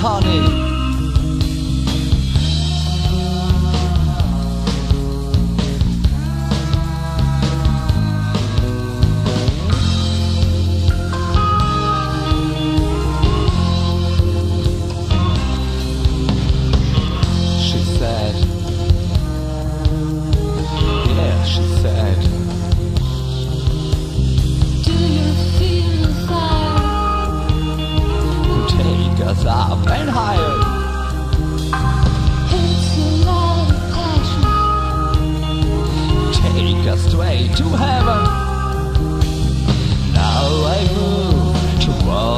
honey.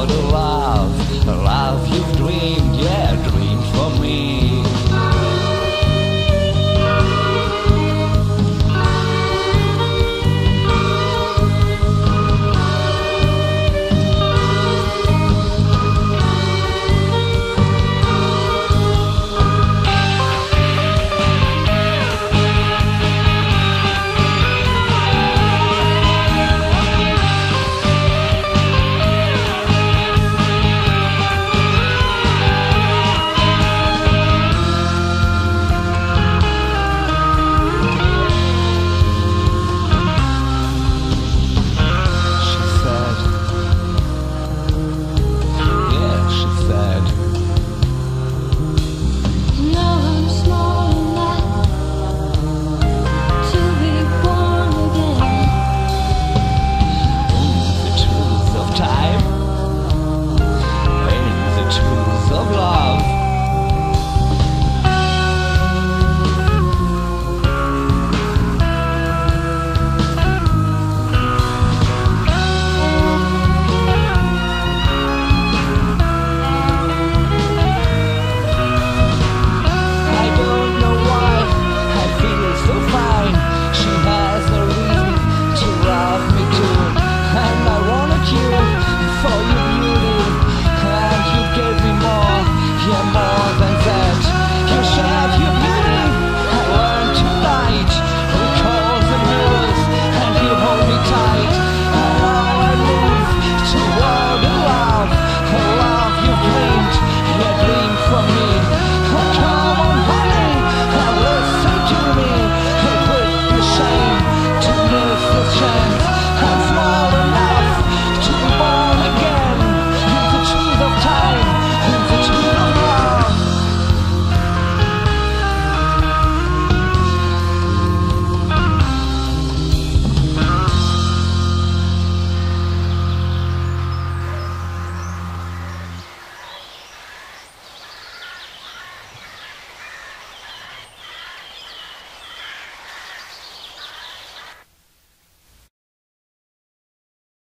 the love, the love you've dreamed, yeah, dream for me. truth.